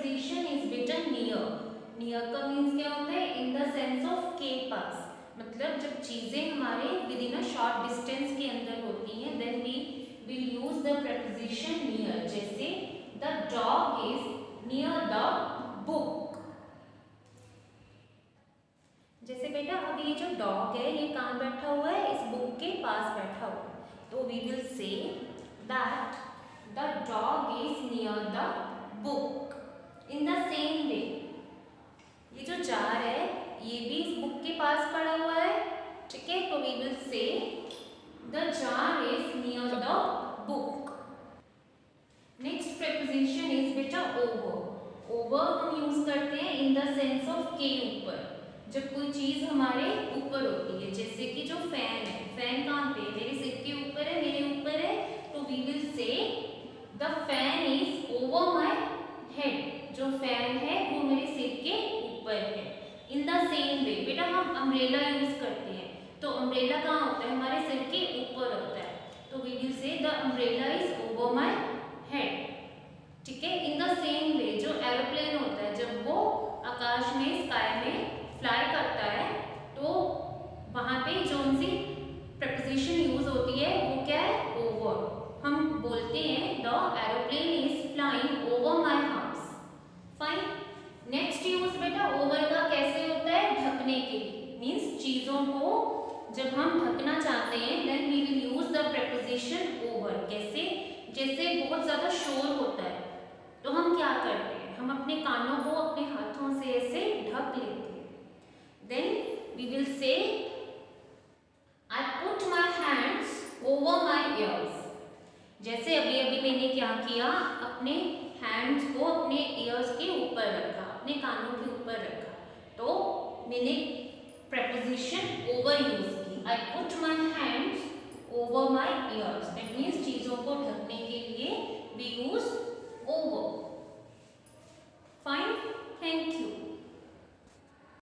preposition is written near. Near का means क्या होता है? In the sense of के पास मतलब जब चीज़ें हमारे within a short distance के अंदर होती हैं then we will use the preposition near. जैसे, the dog is near the book. जैसे बेटा अभी ये जो डॉग है, ये कहाँ बैठा हुआ है? इस बुक के पास बैठा हुआ तो we will say that the dog is near the book in the same way ये जो जार है ये भी इस बुक के पास पड़ा हुआ है ठीक है will say the jar is near the book next preposition is बेटा ओवर ओवर हम यूज़ करते हैं इन द सेंस ऑफ़ के ऊपर। जब कोई चीज़ हमारे ऊपर होती है, जैसे कि जो फ़ैन है फ़ैन कहाँ पे मेरे सिर के ऊपर है, मेरे ऊपर है। तो we will say the fan is over my head जो फ़ैन है, वो मेरे सिर के ऊपर है। इन द सेम वे बेटा हम अम्ब्रेला यूज़ करते हैं। तो अम्ब्रेला कहाँ होता है? हमारे सिर के ऊपर होता है। तो we will say the umbrella is over my head ठीक है? इन द सेम वे जो एरोप्लेन होता है, जब वो आकाश में स्काई में फ्लाई करता है तो वहाँ पे जो सी प्रपोजिशन यूज़ होती है, वो क्या है? ओवर हम बोलते हैं the aeroplane is flying over my house fine next use बेटा ओवर का कैसे होता है? ढकने के लिए. मीन्स चीज़ों को जब हम ढकना चाहते हैं then we will use the preposition over कैसे? जैसे बहुत ज़्यादा शोर होता है तो हम क्या करते हैं? हम अपने कानों को अपने हाथों से ऐसे ढक लेते हैं। Then we will say I put my hands over my ears जैसे अभी अभी मैंने क्या किया, अपने हैंड्स को अपने ईयर्स के ऊपर रखा, अपने कानों के ऊपर रखा। तो मैंने preposition over use I put my hands over my ears. That means she's.